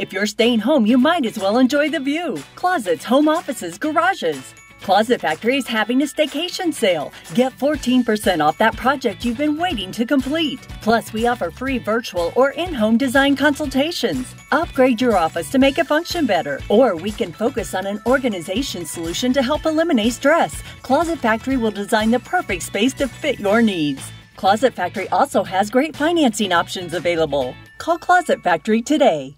If you're staying home, you might as well enjoy the view. Closets, home offices, garages. Closet Factory is having a staycation sale. Get 14% off that project you've been waiting to complete. Plus, we offer free virtual or in home design consultations. Upgrade your office to make it function better, or we can focus on an organization solution to help eliminate stress. Closet Factory will design the perfect space to fit your needs. Closet Factory also has great financing options available. Call Closet Factory today.